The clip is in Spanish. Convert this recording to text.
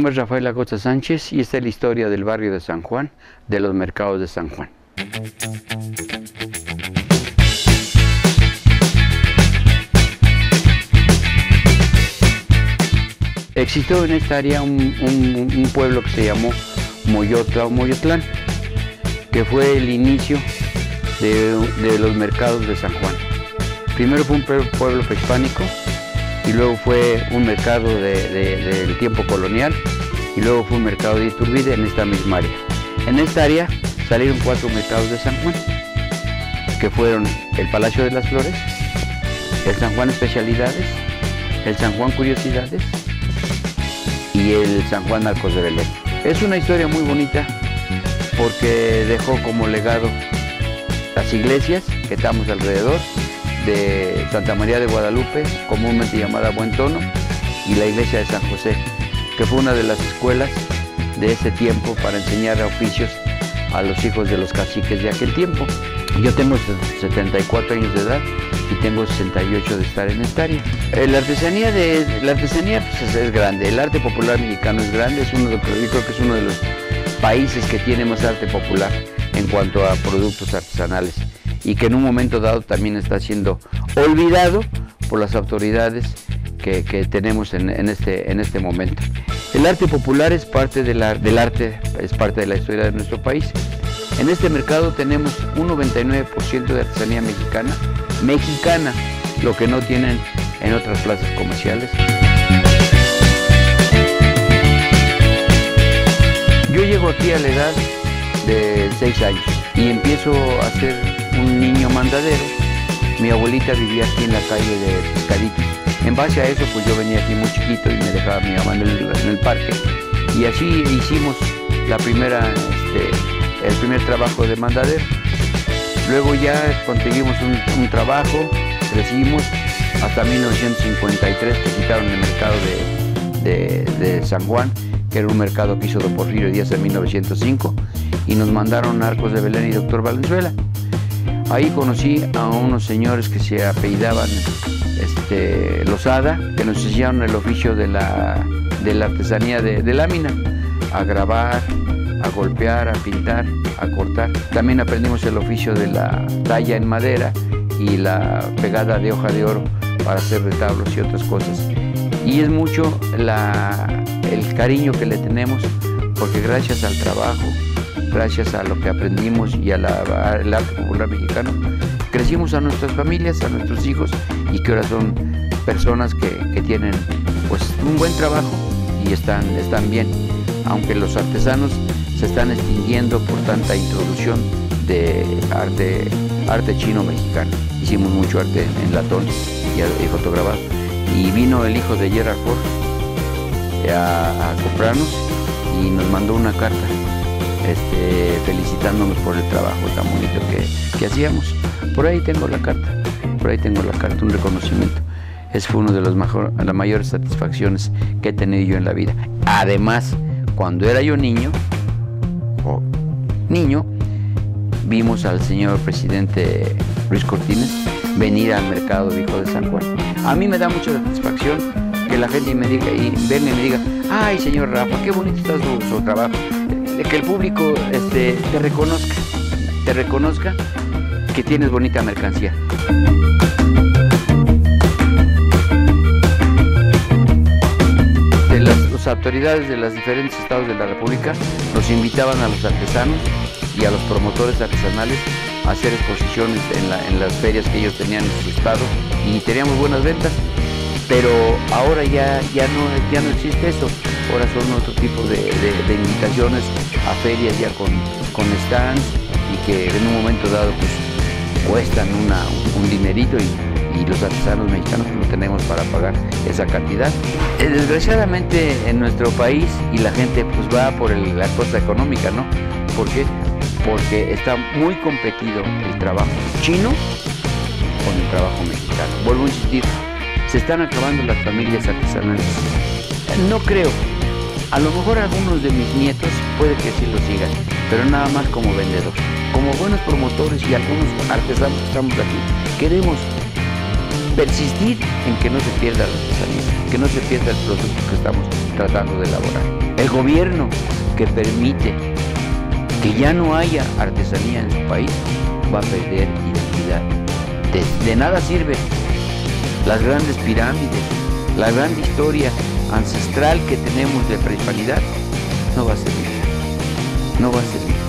Nombre es Rafael Acosta Sánchez y esta es la historia del barrio de San Juan, de los mercados de San Juan. Existió en esta área un, pueblo que se llamó Moyotla o Moyotlán, que fue el inicio de, los mercados de San Juan. Primero fue un pueblo prehispánico y luego fue un mercado del tiempo colonial y luego fue un mercado de Iturbide en esta misma área. En esta área salieron cuatro mercados de San Juan, que fueron el Palacio de las Flores, el San Juan Especialidades, el San Juan Curiosidades y el San Juan Arcos de Belén. Es una historia muy bonita porque dejó como legado las iglesias que estamos alrededor de Santa María de Guadalupe, comúnmente llamada Buen Tono, y la iglesia de San José, que fue una de las escuelas de ese tiempo para enseñar oficios a los hijos de los caciques de aquel tiempo. Yo tengo 74 años de edad y tengo 68 de estar en esta área. Eh, la artesanía, de, la artesanía pues, es, grande, el arte popular mexicano es grande, es uno de, yo creo que es uno de los países que tiene más arte popular en cuanto a productos artesanales y que en un momento dado también está siendo olvidado por las autoridades que, tenemos en, este, en este momento. El arte popular es parte del arte, es parte de la historia de nuestro país. En este mercado tenemos un 99% de artesanía mexicana, mexicana, lo que no tienen en otras plazas comerciales. Yo llego aquí a la edad de 6 años y empiezo a ser un niño mandadero. Mi abuelita vivía aquí en la calle de Pescaditos en base a eso, pues yo venía aquí muy chiquito y me dejaba mi mamá en el, parque. Y así hicimos la primera, este, el primer trabajo de mandadero. Luego ya conseguimos un, trabajo, crecimos hasta 1953 que quitaron el mercado de, San Juan, que era un mercado que hizo de Porfirio Díaz en 1905, y nos mandaron Arcos de Belén y Doctor Valenzuela. Ahí conocí a unos señores que se apellidaban este, Lozada, que nos enseñaron el oficio de la, de la artesanía de, lámina, a grabar, a golpear, a pintar, a cortar. También aprendimos el oficio de la talla en madera y la pegada de hoja de oro para hacer retablos y otras cosas. Y es mucho el cariño que le tenemos porque gracias al trabajo, gracias a lo que aprendimos y al arte popular mexicano, crecimos a nuestras familias, a nuestros hijos y que ahora son personas que, tienen pues un buen trabajo y están, están bien, aunque los artesanos se están extinguiendo por tanta introducción de arte, arte chino mexicano. Hicimos mucho arte en latón y, fotografado. Y vino el hijo de Gerard Ford a, comprarnos y nos mandó una carta este, felicitándonos por el trabajo tan bonito que, que hacíamos. Por ahí tengo la carta, por ahí tengo la carta, un reconocimiento. Es fue una de las, las mayores satisfacciones que he tenido yo en la vida. Además, cuando era yo niño, o niño, vimos al señor presidente Luis Cortines venir al mercado viejo de San Juan. A mí me da mucha satisfacción que la gente me diga y venga y me diga, ay señor Rafa, qué bonito está su, trabajo. Que el público este, te reconozca, te reconozca que tienes bonita mercancía. De las, autoridades de los diferentes estados de la República nos invitaban a los artesanos y a los promotores artesanales a hacer exposiciones en, las ferias que ellos tenían en su estado y teníamos buenas ventas, pero ahora ya, ya, no, ya no existe eso. Ahora son otro tipo de, invitaciones a ferias ya con, stands y que en un momento dado pues cuestan un dinerito y, los artesanos mexicanos no tenemos para pagar esa cantidad. Eh, desgraciadamente en nuestro país y la gente pues va por la cosa económica, ¿no? ¿Por qué? Porque está muy competido el trabajo chino con el trabajo mexicano. Vuelvo a insistir, se están acabando las familias artesanales. No creo. A lo mejor algunos de mis nietos puede que sí lo sigan, pero nada más como vendedor como buenos promotores y algunos artesanos que estamos aquí, queremos persistir en que no se pierda la artesanía, que no se pierda el producto que estamos tratando de elaborar. El gobierno que permite que ya no haya artesanía en su país va a perder identidad. De, nada sirve las grandes pirámides, la gran historia ancestral que tenemos de prehispanidad, no va a servir, no va a servir.